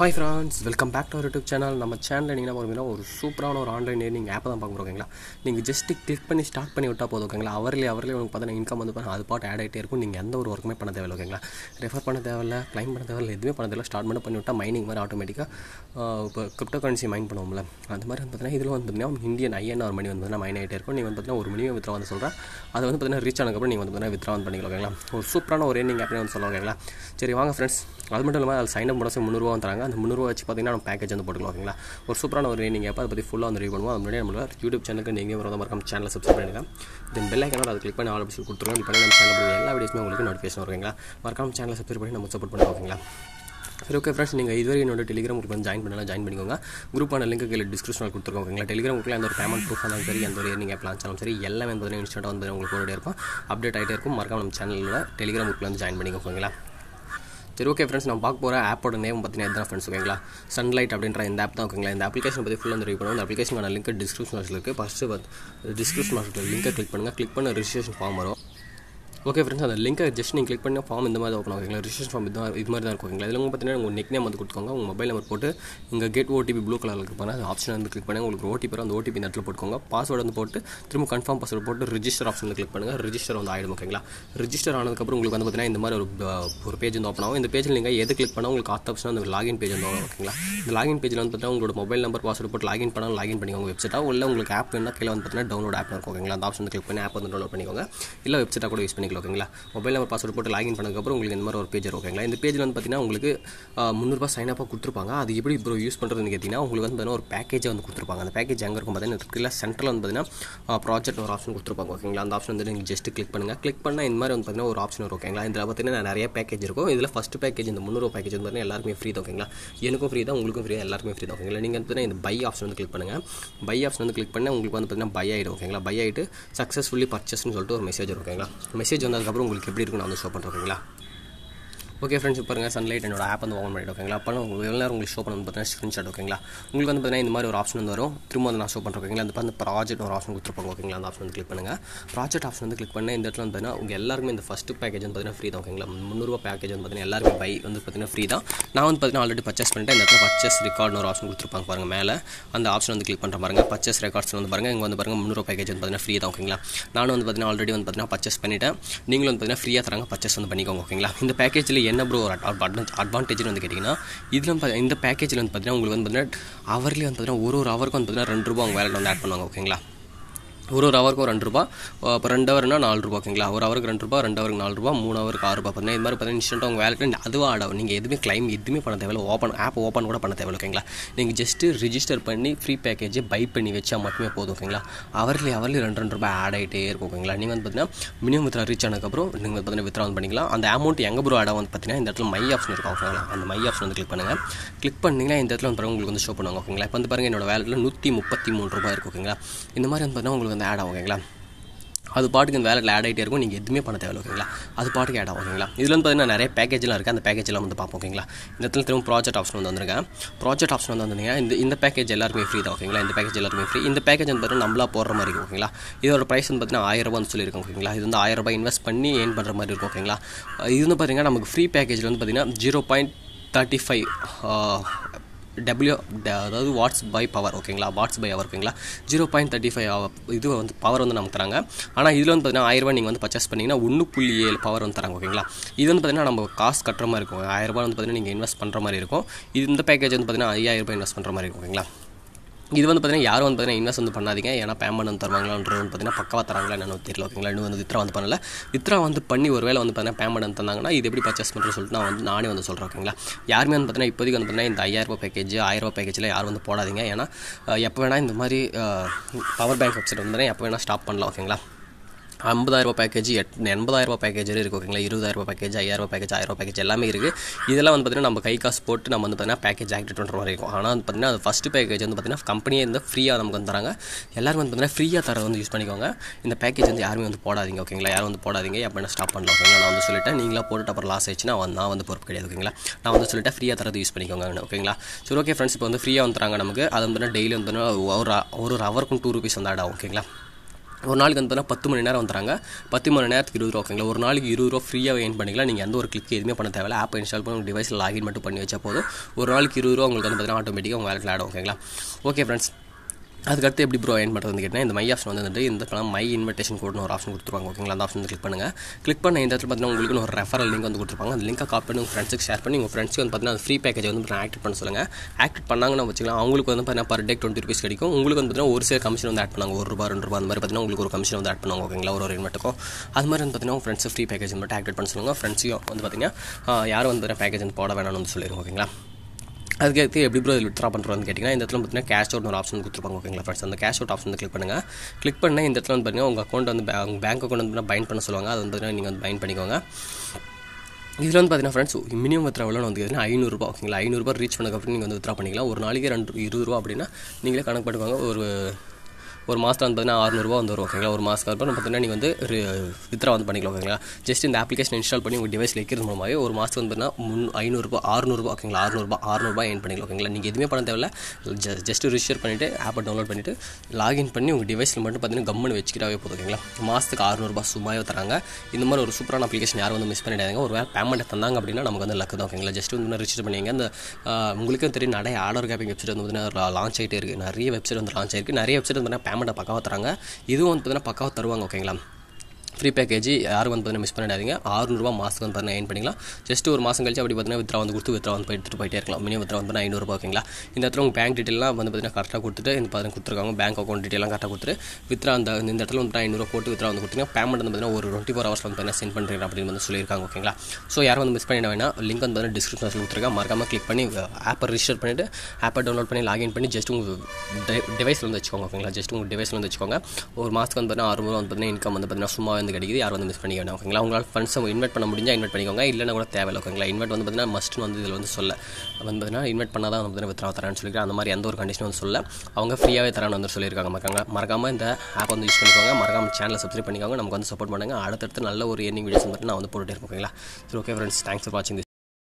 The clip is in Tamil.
Hi friends welcome back to our YouTube channel நம்ம சேனலில் நீங்கள் பார்த்தீங்கன்னா ஒரு சூப்பரான ஒரு ஆன்லைன் ஏர்னிங் ஆப்பை தான் பார்க்க ஓகேங்களா நீங்கள் ஜஸ்ட்டு கிளிக் பண்ணி ஸ்டார்ட் பண்ணி விட்டால் போதும் ஓகேங்களா? அவர்லேயே அவர்லேயே உங்களுக்கு பார்த்தீங்கன்னா இன்கம் வந்து பாருங்க, அது பாட்டு ஆட் ஆகிட்டே இருக்கும். நீங்கள் எந்த ஒரு ஒர்க்குமே பண்ண தேவையில்லை ஓகேங்களா? ரெஃபர் பண்ண தேவையில்ல கிளைம் பண்ண தேவையில்ல எதுவுமே பண்ண தேவையில்ல. ஸ்டார்ட் பண்ணி பண்ணி விட்டால் மைனிங் மாதிரி ஆட்டோமேட்டிக்காக இப்போ கிரிப்டோ கரன்சி மைன் பண்ணுவோம்ல அந்த மாதிரி வந்து பார்த்தீங்கன்னா இதில் வந்து பார்த்தீங்கன்னா இந்தியன் ஐஎன்ஆர் மணி வந்து பார்த்தீங்கன்னா மைன் ஆகிட்டே இருக்கும். நீங்கள் வந்து பார்த்தீங்கன்னா ஒரு மணியை வித்ரா வந்து சொல்கிறேன் அது வந்து பார்த்தீங்கன்னா ரீச் ஆனதுக்கப்புறம் நீங்கள் வந்து பார்த்தீங்கன்னா வித்ரா வந்து பண்ணிக்கலாம் ஓகேங்களா? ஒரு சூப்பரான ஒரு ஏர்னிங் ஆப்னே வந்து சொல்லுவாங்க ஓகேங்களா? சரி வாங்க ஃப்ரெண்ட்ஸ் அது மட்டும் இல்லாமல் அதில் சைன் அப் போனஸ் முந்நூறுவா தராங்க அந்த முந்நூறுவா வச்சு பார்த்தீங்கன்னா நம்ம பேக்கேஜ் வந்து போட்டுக்கலாம் ஓகேங்களா ஒரு சூப்பரான ஒரு நீங்கள் ஆப் அதை பற்றி ஃபுல்லாக வந்து ரிவ்யூ பண்ணுவோம். அது முன்னாடி நம்மளோட யூடியூப் சேனலுக்கு நீங்கள் வரதான் மறக்காம சேனலை சப்ஸ்கிரைப் பண்ணிடுங்க. தென் பெல் ஐக்கனோட அதை கிளிக் பண்ணி ஆல் ஆப்ஷன் கொடுத்துருவோம் இப்போ நம்ம சேனல் எல்லா வீடியோஸுமே உங்களுக்கு நோட்டிஃபிகேஷன் வருவீங்களா மறக்காம சேனலை சப்ஸ்கிரைப் பண்ணி நம்ம சப்போர்ட் பண்ணுவோம் ஓகேங்களா சரி ஓகே ஃப்ரெண்ட்ஸ் நீங்கள் இதுவரை என்னோட டெலிகிராம் குரூப் வந்து ஜாயின் பண்ணலாம் ஜாயின் பண்ணிக்கோங்க. குரூப்பான லிங்க் கீழே டிஸ்கிரிப்ஷனில் கொடுத்துருக்கோம் ஓகேங்களா டெலிகிராம் குரூப்பில் எந்த ஒரு பேமெண்ட் ப்ரூஃப் இருந்தாலும் சரி எந்த ஒரு நீங்கள் பிளான் ஆனாலும் சரி எல்லாமே வந்து இன்ஸ்டன்ட்டாக வந்து உங்களுக்கு போட்டுகிட்டே இருக்கும். அப்டேட் ஆகிட்டே இருக்கும். மறக்காம நம்ம சேனலில் டெலிகிராம் குரூப்பில் வந்து ஜாயின் பண்ணிக்கோங்க ஓகேங்களா சரி ஓகே ஃப்ரெண்ட்ஸ் நான் பார்க்க போகிற ஆப்போட நேம் பார்த்தீங்கன்னா எதனா ஃப்ரெண்ட்ஸ் ஓகேங்களா சன்லைட் அப்படின்ற இந்த ஆப் தான் ஓகேங்களா இந்த அப்ளிகேஷன் பற்றி ஃபுல்லாக ரிவ்யூ பண்ணுவோம். இந்த அப்ளிகேஷனுக்கான லிங்க் டிஸ்கிரிப்ஷன் இருக்குது ஃபஸ்ட்டு டிஸ்கிரிப்ஷன் பாக்ஸில் லிங்கை கிளிக் பண்ணுங்கள் கிளிக் பண்ண ரிஜிஸ்ட்ரேஷன் ஃபார்ம் வரும். ஓகே ஃப்ரெண்ட்ஸ் அந்த லிங்கை ஜஸ்ட் நீங்கள் கிளிக் பண்ணி ஃபார்ம் இந்த மாதிரி ஓப்பன் ஓகேங்களா ரிஜிஸ்ட்ரேஷன் ஃபார்ம் இது இது மாதிரி தான் இருக்கும். இதில் வந்து பார்த்தீங்கன்னா உங்கள் நெக் நேம் வந்து கொடுத்துக்கோங்க. உங்கள் மொபைல் நம்பர் போட்டு இங்கே கேட் ஓடிபி ப்ளூ கலரில் இருப்பாங்க பாருங்க அந்த ஆப்ஷன் வந்து கிளிக் பண்ணுங்கள் உங்களுக்கு ஓடிபி அந்த ஓடிபி இந்த இடத்துல போட்டுக்கோங்க. பாஸ்வேர்டு வந்து போட்டு திரும்ப கன்ஃபார்ம் பாஸ்வேர்டு போட்டு ரிஜிஸ்டர் ஆப்ஷனில் கிளிக் பண்ணுங்கள் ரிஜிஸ்டர் வந்து ஆகிடும் ஓகேங்களா ரிஜிஸ்டர் ஆனதுக்கப்புறம் உங்களுக்கு வந்து பார்த்தீங்கன்னா இந்த மாதிரி ஒரு ஒரு பேஜ் வந்து ஓப்பன் ஆகும். இந்த பேஜில் நீங்கள் எது கிளிக் பண்ணால் உங்களுக்கு ஆத்த ஆப்ஷன் அந்த லாகின் பேஜ் வந்து வரும் ஓகேங்களா இந்த லாகின் பேஜில் வந்து பார்த்தீங்கன்னா உங்களோட மொபைல் நம்பர் பாஸ்வேர்டு போட்டு லாகின் பண்ணால் லாகின் பண்ணிக்கோங்க வெப்சைட்டாக இல்லை உங்களுக்கு ஆப் வேணா கீழே வந்து பார்த்தீங்கன்னா டவுன்லோட் ஆப் இருக்கும் ஓகேங்களா அந்த ஆப்ஷன் கிளிக் பண்ணி ஆப் வந்து டவுன்லோட் பண்ணிக்கோங்க. இல்லை வெப்சைட்டாக கூட யூஸ் பண்ணிக்கலாம் ஓகேங்களா? மொபைல் நம்பர் பாஸ்வேர்டு போட்டு லாகின் பண்ணதுக்கப்புறம் உங்களுக்கு இந்த மாதிரி ஒரு பேஜ் வரும் ஓகேங்களா? இந்த பேஜில் வந்து பார்த்தீங்கன்னா உங்களுக்கு முந்நூறுபா சைன் அப்பாக கொடுத்துருப்பாங்க. அது எப்படி இப்போ யூஸ் பண்ணுறதுன்னு கேட்டிங்கன்னா உங்களுக்கு வந்து பார்த்தீங்கன்னா ஒரு பேக்கேஜை வந்து கொடுத்துருப்பாங்க. அந்த பேக்கேஜ் எங்கே இருக்கும் பார்த்தீங்கன்னா கீழே சென்டரில் வந்து பார்த்தீங்கன்னா ப்ராஜெக்ட் ஒரு ஆப்ஷன் கொடுத்துருப்பாங்க ஓகேங்களா? அந்த ஆப்ஷன் வந்து நீங்கள் ஜஸ்ட் கிளிக் பண்ணுங்கள் கிளிக் பண்ணால் இந்த மாதிரி வந்து பார்த்தீங்கன்னா ஒரு ஆப்ஷன் வரும் ஓகேங்களா? இதில் பார்த்தீங்கன்னா நிறைய பேக்கேஜ் இருக்கும். இதில் ஃபஸ்ட் பேக்கேஜ் இந்த முந்நூறு பேக்கேஜ் வந்து பார்த்தீங்கன்னா எல்லாருமே ஃப்ரீ தான் ஓகேங்களா? எனக்கும் ஃப்ரீ தான் உங்களுக்கும் ஃப்ரீ தான் ஃப்ரீ தான் ஓகேங்களா? நீங்கள் வந்து இந்த பை ஆப்ஷன் வந்து கிளிக் பண்ணுங்கள் பை ஆப்ஷன் வந்து கிளிக் பண்ணால் உங்களுக்கு வந்து பார்த்தீங்கன்னா பை ஆகிடும் ஓகேங்களா? பை ஆகிட்டு சக்ஸஸ்ஃபுல்லி பர்ச்சேஸ்னு சொல்லிட்டு ஒரு மெசேஜ் ஓகேங்களா? மெசேஜ் வந்ததுக்கப்புறம் உங்களுக்கு எப்படி இருக்கும் நான் வந்து ஷோ பண்ணுறேன் ஓகே ஃப்ரெண்ட்ஸ் இப்போ பாருங்கள் சன்லைட் என்னோட ஆப் வந்து ஓப்பன் பண்ணிட்டு ஓகேங்களா அப்போ உங்களுக்கு எவ்வளோ நேரம் உங்களுக்கு ஷோ பண்ணணும் பார்த்தீங்கன்னா ஸ்க்ரீன்ஷாட் ஓகேங்களா உங்களுக்கு வந்து பார்த்தீங்கன்னா இந்த மாதிரி ஒரு ஆப்ஷன் வந்து வரும். திரும்ப வந்து நான் ஷோ பண்ணுறேன் ஓகேங்களா அந்த அந்த ப்ராஜெக்ட் ஒரு ஆப்ஷன் கொடுத்துருப்பாங்க ஓகேங்களா அந்த ஆப்ஷன் வந்து கிளிக் பண்ணுங்கள் ப்ராஜெக்ட் ஆப்ஷன் வந்து கிளிக் பண்ண இந்த இடத்துல வந்து பார்த்தீங்கன்னா உங்கள் எல்லாருமே இந்த ஃபஸ்ட்டு பேக்கேஜ் வந்து பார்த்தீங்கன்னா ஃப்ரீ தான் ஓகேங்களா முந்நூறுரூவா பேக்கேஜ் வந்து பார்த்தீங்கன்னா எல்லாருமே பை வந்து பார்த்தீங்கன்னா ஃப்ரீ தான். நான் வந்து பார்த்தீங்கன்னா ஆல்ரெடி பர்ச்சேஸ் பண்ணிட்டேன். இந்த இடத்துல பர்ச்சேஸ் ரெக்கார்ட்னு ஒரு ஆப்ஷன் கொடுத்துருப்பாங்க பாருங்கள் மேலே. அந்த ஆப்ஷன் வந்து கிளிக் பண்ணுற பாருங்க. பர்ச்சேஸ் ரெக்கார்ட்ஸ் வந்து பாருங்கள் இங்கே வந்து பாருங்கள் முந்நூறு பேக்கேஜ் வந்து பார்த்தீங்கன்னா ஃப்ரீ தான் ஓகேங்களா நானும் வந்து பார்த்தீங்கன்னா ஆல்ரெடி வந்து பார்த்தீங்கன்னா பர்ச்சேஸ் பண்ணிட்டேன். நீங்களும் வந்து பார்த்தீங்கன்னா ஃப்ரீயாக தராங்க பர்ச்சேஸ் வந்து பண்ணிக்கோங்க ஓகேங்களா இந்த பேக்கேஜில் என்ன ப்ரோ ஒரு அட்வான்டேஜ் அட்வான்டேஜ்னு வந்து கேட்டிங்கன்னா இதில் வந்து இந்த பேக்கேஜில் வந்து பார்த்தீங்கன்னா உங்களுக்கு வந்து பார்த்தீங்கன்னா அவர்லேயே வந்து பார்த்தீங்கன்னா ஒரு ஒரு ஹவருக்கும் வந்து பார்த்தீங்கன்னா ரெண்டு ரூபா அவங்க வேலை வந்து ஆட் பண்ணுவாங்க ஓகேங்களா ஒரு ஒரு ஹவருக்கும் ரெண்டு ரூபா. இப்போ ரெண்டு ஹவர்னா நாலு ரூபா ஓகேங்களா ஒரு ஹவருக்கு ரெண்டு ரூபா ரெண்டு ஹவருக்கு நாலு ரூபா மூணு ஹவருக்கு ஆறு ரூபா. பார்த்தீங்கன்னா இது மாதிரி பார்த்தீங்கன்னா இன்ஸ்டன்ட் உங்கள் வேலெட் அதுவாக ஆடும் நீங்கள் எதுவுமே கிளைம் எதுவுமே பண்ண தேவையில்ல. ஓப்பன் ஆப் ஓப்பன் கூட பண்ண தேவையில்லை ஓகேங்களா நீங்கள் ஜஸ்ட்டு ரிஜிஸ்டர் பண்ணி ஃப்ரீ பேக்கேஜை பை பண்ணி வச்சா மட்டுமே போதும் ஓகேங்களா அவர்லேயே அவர்லேயே ரெண்டு ரெண்டு ரூபாய் ஆட் ஆகிட்டே இருக்கும் ஓகேங்களா நீங்கள் வந்து பார்த்தீங்கன்னா மினிமம் வித்ரா ரீச் ஆனதுக்கப்புறம் நீங்கள் வந்து பார்த்தீங்கன்னா வித்ரா வந்து பண்ணிக்கலாம். அந்த அமௌண்ட் எங்கே ப்ரோ ஆட் வந்து பார்த்தீங்கன்னா இந்த இடத்துல மை ஆப்ஷன் இருக்கும் ஓகேங்களா அந்த மை ஆப்ஷன் வந்து கிளிக் பண்ணுங்கள் கிளிக் பண்ணிங்கன்னா இந்த இடத்துல வந்து உங்களுக்கு வந்து ஷோ பண்ணுவாங்க ஓகேங்களா இப்போ வந்து பாருங்கள் என்னோட வேலெட்டில் நூற்றி முப்பத்தி மூணு ரூபாய் இருக்கும் ஓகேங்களா இந்த மாதிரி வந்து பார்த்தீங்கன்னா உங்களுக்கு அந்த ஆட் ஆகும் ஓகேங்களா? அது பாட்டுக்கு இந்த வேலையில் ஆட் ஆகிட்டே இருக்கும். நீங்கள் எதுவுமே பண்ண தேவையில்ல ஓகேங்களா? அது பாட்டுக்கு ஆட் ஆகும் ஓகேங்களா? இதில் வந்து பார்த்தீங்கன்னா நிறைய பேக்கேஜ்லாம் இருக்குது அந்த பேக்கேஜ்லாம் வந்து பார்ப்போம் ஓகேங்களா? இந்த இடத்துல திரும்ப ப்ராஜெக்ட் ஆப்ஷன் வந்து வந்திருக்கேன். ப்ராஜெக்ட் ஆப்ஷன் வந்து வந்தீங்கன்னா இந்த இந்த பேக்கேஜ் எல்லாருமே ஃப்ரீ தான் ஓகேங்களா? இந்த பேக்கேஜ் எல்லாருமே ஃப்ரீ இந்த பேக்கேஜ் வந்து பார்த்தீங்கன்னா நம்மளா போடுற மாதிரி இருக்கும் ஓகேங்களா? இதோட ப்ரைஸ் வந்து பார்த்தீங்கன்னா ஆயிரம் ரூபான்னு சொல்லியிருக்கோம் ஓகேங்களா? இது வந்து ஆயிரம் ரூபாய் இன்வெஸ்ட் பண்ணி ஏர்ன் பண்ணுற மாதிரி இருக்கும் ஓகேங்களா? இது வந்து பார்த்தீங்கன்னா நமக்கு ஃப்ரீ பேக்கேஜில் வந்து பார்த்தீங்கன்னா zero point thirty five W அதாவது வாட்ஸ் பை பவர் ஓகேங்களா வாட்ஸ் பை அவர் ஓகேங்களா ஜீரோ பாயிண்ட் தேர்ட்டி ஃபைவ் இது வந்து பவர் வந்து நமக்கு தராங்க. ஆனால் இதில் வந்து பார்த்தீங்கன்னா ஆயிரம் ரூபாய் நீங்கள் வந்து பர்ச்சேஸ் பண்ணிங்கன்னா ஒன்று புள்ளி ஏழு பவர் வந்து தராங்க ஓகேங்களா இது வந்து பார்த்தீங்கன்னா நம்ம காசு கட்டுற மாதிரி இருக்கும். ஆயிரரூபா வந்து பார்த்தீங்கன்னா நீங்கள் இன்வெஸ்ட் பண்ணுற மாதிரி இருக்கும். இது இந்த பேக்கேஜ் வந்து பார்த்தீங்கன்னா ஐயாயிரம் ரூபாய் இன்வெஸ்ட் பண்ணுற மாதிரி இருக்கும் ஓகேங்களா இது வந்து பார்த்தீங்கன்னா யாரும் வந்து பார்த்தீங்கன்னா இன்வெஸ்ட் வந்து பண்ணாதீங்க. ஏன்னா பேமெண்ட் வந்து தருவாங்களான்றது வந்து பார்த்தீங்கன்னா பக்கவாக தராங்களா என்னன்னு தெரியல ஓகேங்களா? இன்னும் வந்து வித்ரா வந்து பண்ணல. வித்ரா வந்து பண்ணி ஒரு வேளை வந்து பார்த்தீங்கன்னா பேமெண்ட் வந்து தந்தாங்கன்னா இது எப்படி பர்ச்சேஸ் பண்ணுறது சொல்லிட்டு நான் வந்து நானே வந்து சொல்கிறேன் ஓகேங்களா? யாருமே வந்து பார்த்தீங்கன்னா இப்போதைக்கு வந்து பார்த்தீங்கன்னா இந்த ஐயாயிரம் ரூபாய் பேக்கேஜ் ஆயிரம் பேக்கேஜில் யாரும் வந்து போடாதீங்க. ஏன்னா எப்போ வேணால் இந்த மாதிரி பவர் பேங்க் வெப்சைட் வந்து எப்போ வேணால் ஸ்டாப் பண்ணலாம் ஓகேங்களா? ஐம்பதாயிரரூபா பேக்கேஜ் எட் எண்பதாயிரரூபா பேக்கேஜ் இருக்குது ஓகேங்களா? இருபதாயிரரூபா பேக்கேஜ் ஐயாயிரரூபா பேக்கேஜ் ஆயிரரூபா பேக்கேஜ் எல்லாமே இருக்குது இதெல்லாம் வந்து பார்த்தீங்கன்னா நம்ம கை காசு போட்டு நம்ம வந்து பார்த்தீங்கன்னா பேக்கேஜ் ஆக்டிவேட் பண்ணுற மாதிரி இருக்கும். ஆனால் வந்து பார்த்தீங்கன்னா அது ஃபஸ்ட்டு பேக்கேஜ் வந்து பார்த்தீங்கன்னா கம்பெனியே வந்து ஃப்ரீயாக நமக்கு வந்து தராங்க. எல்லாரும் வந்து பார்த்தீங்கன்னா ஃப்ரீயாக தர வந்து யூஸ் பண்ணிக்கோங்க. இந்த பேக்கேஜ் வந்து யாருமே வந்து போடாதீங்க ஓகேங்களா? யாரும் வந்து போடாதீங்க. எப்போ ஸ்டாப் பண்ணலாம் ஓகேங்களா? நான் வந்து சொல்லிட்டேன் நீங்களா போட்டுட்டு அப்புறம் லாஸ் ஆயிடுச்சுன்னா நான் வந்து பொறுப்பு கிடையாது ஓகேங்களா? நான் வந்து சொல்லிட்டேன் ஃப்ரீயாக தரது யூஸ் பண்ணிக்கோங்க ஓகேங்களா? சரி ஓகே ஃப்ரெண்ட்ஸ் இப்போ வந்து ஃப்ரீயாக வந்துறாங்க நமக்கு. அது வந்து டெய்லி வந்து ஒரு ஒரு ஒரு ஹவருக்கும் டூ ருபீஸ் வந்து ஆட் ஆகும் ஓகேங்களா? ஒரு நாளைக்கு வந்து பத்து மணி நேரம் வந்துறாங்க பத்து மணி நேரத்துக்கு இருபது ரூபா ஓகேங்களா ஒரு நாளைக்கு இருபது ரூபா ஃப்ரீயாக ஏர்ன் பண்ணிக்கலாம். நீங்கள் எந்த ஒரு கிளிக் எதுவுமே பண்ண தேவையில்ல. ஆப் இன்ஸ்டால் பண்ணி உங்கள் டிவைஸில் லாகின் மட்டும் பண்ணி வச்சா போதும். ஒரு நாளைக்கு இருபது ரூபா உங்களுக்கு வந்து பார்த்தீங்கன்னா ஆட்டோமேட்டிக்காக உங்கள் வேலட்டில் ஆடும் ஓகேங்களா ஓகே ஃப்ரெண்ட்ஸ் அதுக்கடுத்து எப்படி ப்ரோ ஏன் பண்ணுறது கேட்டால் இந்த மை ஆப்ஷன் வந்து இந்த படம் மை இன்விடேஷன் கோட்னு ஒரு ஆப்ஷன் கொடுத்துருவாங்க ஓகேங்களா அந்த ஆப்ஷன் கிளிக் பண்ணுங்கள் கிளிக் பண்ண இந்த இடத்துல பார்த்தீங்கன்னா உங்களுக்கு ஒரு ரெஃபரல் லிங்க் வந்து கொடுத்துருப்பாங்க. அந்த லிங்கை காப்பி பண்ணி உங்கள் ஃப்ரெண்ட்ஸுக்கு ஷேர் பண்ணி உங்கள் ஃப்ரெண்ட்ஸ்க்கு வந்து பார்த்தீங்கன்னா ஃப்ரீ பேக்கேஜ் வந்து ஆக்டிவ் பண்ண சொல்லுங்கள் ஆக்டிவ் பண்ணாங்கன்னு வச்சுக்கலாம். அவங்களுக்கு வந்து பார்த்தீங்கன்னா பர் டே டுவெண்ட்டி ருபீஸ் கிடைக்கும். உங்களுக்கு வந்து பார்த்தீங்கன்னா ஒரு சில கமிஷன் வந்து ஆட் பண்ணாங்க ஒரு ரூபா ரெண்டு ரூபா அந்த மாதிரி பார்த்தீங்கன்னா உங்களுக்கு ஒரு கமிஷன் வந்து ஆட் பண்ணுவாங்க ஓகேங்களா ஒரு ஒரு இன்வெட்டுக்கும் அது மாதிரி வந்து பார்த்தீங்கன்னா உங்கள் ஃப்ரெண்ட்ஸ் ஃப்ரீ பேக்கேஜ் மட்டும் ஆக்டிவ் பண்ண சொல்லுங்கள் ஃப்ரெண்ட்ஸையும் வந்து பார்த்தீங்கன்னா யாரும் வந்து பேக்கேஜ் வந்து போட வேணாம்னு வந்து சொல்லிடுங்க ஓகேங்களா அதுக்கு எப்படி ப்ரோ இதில் வித்ரா பண்ணுறோம்னு கேட்டிங்கன்னா இந்த இடத்துல பார்த்தீங்கன்னா கேஷ் அவுட்னு ஒரு ஆப்ஷன் கொடுத்துருப்பாங்க ஓகேங்களா ஃப்ரெண்ட்ஸ் அந்த கேஷ் அவுட் ஆப்ஷன் வந்து கிளிக் பண்ணுங்கள் கிளிக் பண்ணால் இந்த இடத்துல வந்து பார்த்தீங்கன்னா உங்கள் அக்கௌண்ட் வந்து உங்கள் பேங்க் அக்கௌண்ட் வந்து பைண்ட் பண்ண சொல்லுவாங்க. அது வந்து பார்த்தீங்கன்னா நீங்கள் வந்து பைண்ட் பண்ணிக்கோங்க. இதில் வந்து பார்த்தீங்கன்னா ஃப்ரெண்ட்ஸ் மினிமம் வித்ரா எவ்வளோ வந்து கேட்டிங்கன்னா ஐநூறுரூபா ஓகேங்களா ஐநூறுரூபா ரீச் பண்ணதுக்கப்புறம் நீங்கள் வந்து வித்ரா பண்ணிக்கலாம். ஒரு நாளைக்கு ரெண்டு இருபது ரூபா அப்படின்னா நீங்களே கணக்கு பண்ணுவாங்க ஒரு ஒரு மாதத்தில் வந்து பார்த்தீங்கன்னா அறுநூறுவா வந்து வரும் ஓகேங்களா ஒரு மாதத்துக்கு அப்புறம் பார்த்தீங்கன்னா நீங்கள் வந்து வித்ரா வந்து பண்ணிக்கலாம் ஓகேங்களா ஜஸ்ட் இந்த அப்ளிகேஷன் இன்ஸ்டால் பண்ணி உங்கள் டிவைஸில் வைக்கிறது மூலமாகவே ஒரு மாதத்துக்கு வந்து பார்த்தீங்கன்னா முன் ஐநூறுரூபா அறுநூறுபா ஓகேங்களா அறுநூறுபா அறுநூறுபா ஏன் பண்ணிக்கலாம் ஓகேங்களா நீங்கள் எதுவுமே பண்ண தேவையில்ல. ஜஸ்ட் ரிஜிஸ்டர் பண்ணிவிட்டு ஆப்பை டவுன்லோட் பண்ணிவிட்டு லாகின் பண்ணி உங்கள் டிவைஸில் மட்டும் பார்த்தீங்கன்னா கம்முன்னு வச்சுக்கிட்டாவே போதும் ஓகேங்களா மாதத்துக்கு அறுநூறுபா சும்மாவே தராங்க. இந்த மாதிரி ஒரு சூப்பரான அப்ளிகேஷன் யாரும் வந்து மிஸ் பண்ணிடாங்க ஒரு வேலை பேமெண்ட் தந்தாங்க அப்படின்னா நமக்கு வந்து லக்கு தான் ஓகேங்களா ஜஸ்ட் வந்து ரிஜிஸ்டர் பண்ணிங்க. அந்த உங்களுக்கும் தெரியும் நிறைய ஆர்டர் கேப்பிங் வெப்சைட் வந்து லான்ச் ஆகிட்டே இருக்குது நிறைய வெப்சைட் வந்து லான்ச் ஆயிருக்கு. நிறைய வெப்சைட் வந்து பேமெண்ட்டை பக்காவாக தராங்க. இதுவும் வந்து பார்த்தீங்கன்னா பக்காவாக தருவாங்க ஓகேங்களா ஃப்ரீ பேக்கேஜ் யாரும் வந்து பார்த்தீங்கன்னா மிஸ் பண்ணிடாதீங்க. ஆறுநூறுபா மாதத்துக்கு வந்து பார்த்தீங்கன்னா ஏன் பண்ணிக்கலாம். ஜஸ்ட் ஒரு மாதம் கழிச்சு அப்படி பார்த்தீங்கன்னா வித்ரா வந்து கொடுத்து வித்ரா வந்து எடுத்துகிட்டு போயிட்டே இருக்கலாம். மினிமம் வித்ரா வந்து ஐநூறுபா ஓகேங்களா இந்த இடத்துல உங்கள் பேங்க் டீட்டெயிலாம் வந்து பார்த்தீங்கன்னா கரெக்டாக கொடுத்துட்டு இந்த பார்த்தீங்கன்னா கொடுத்துருக்காங்க பேங்க் அக்கௌண்ட் டீட்டெயிலாம் கரெக்டாக கொடுத்துட்டு வித்ரா அந்த இந்த இடத்துல வந்து ஐநூறுபா போட்டு வித்ரா வந்து கொடுத்தீங்கன்னா பேமெண்ட் வந்து பார்த்தீங்கன்னா ஒரு டுவெண்ட்டி ஃபோர் ஹவர்ஸ் வந்து பார்த்தீங்கன்னா சென்ட் பண்ணுறேன் அப்படின்னு வந்து சொல்லியிருக்காங்க ஓகேங்களா ஸோ யாரும் வந்து மிஸ் பண்ணிட வேணாம். லிங்க் வந்து பார்த்தீங்கன்னா டிஸ்கிரிப்ஷன் கொடுத்துருக்கேன். மறக்காமல் கிளிக் பண்ணி ஆப்பை ரிஜிஸ்டர் பண்ணிவிட்டு ஆப்பை டவுன்லோட் பண்ணி லாகின் பண்ணி ஜஸ்ட் உங்கள் டிவைஸில் வந்து வச்சுக்கோங்க ஓகேங்களா ஜஸ்ட் உங்கள் டிவைஸில் வந்து வச்சுக்கோங்க. ஒரு மாதத்துக்கு வந்து பார்த்தீங்கன்னா ஆறு வந்து பார்த்தீங்கன்னா இன்கம் வந்து பார்த்தீங்கன்னா சும்மா வந்து கிடைக்குது யாரும் வந்து மிஸ் பண்ணிக்க வேண்டாம் ஓகேங்களா? உங்களால் ஃப்ரெண்ட்ஸை இன்வைட் பண்ண முடிஞ்சால் இன்வைட் பண்ணிக்கோங்க இல்லைனா கூட தேவையில்லை ஓகேங்களா? இன்வைட் வந்து பார்த்தீங்கன்னா மஸ்ட்னு வந்து இதில் வந்து சொல்ல. வந்து பார்த்தீங்கன்னா இன்வைட் பண்ணால் தான் வந்து பார்த்தீங்கன்னா வித்ரா தரேன்னு சொல்லிட்டு அந்த மாதிரி எந்த ஒரு கண்டிஷன் வந்து சொல்ல அவங்க ஃப்ரீயாகவே தரேன்னு வந்து சொல்லியிருக்காங்க மறக்காங்க மறக்காமல் இந்த ஆப் வந்து யூஸ் பண்ணிக்கோங்க. மறக்காமல் சேனலை சப்ஸ்கிரைப் பண்ணிக்கோங்க. நமக்கு வந்து சப்போர்ட் பண்ணுங்கள் அடுத்தடுத்து நல்ல ஒரு ஏர்னிங் வீடியோஸ் வந்து நான் வந்து போட்டுகிட்டே இருப்பேன் ஓகேங்களா? சரி ஓகே ஃப்ரெண்ட்ஸ் தேங்க்ஸ் ஃபார் வாட்சிங்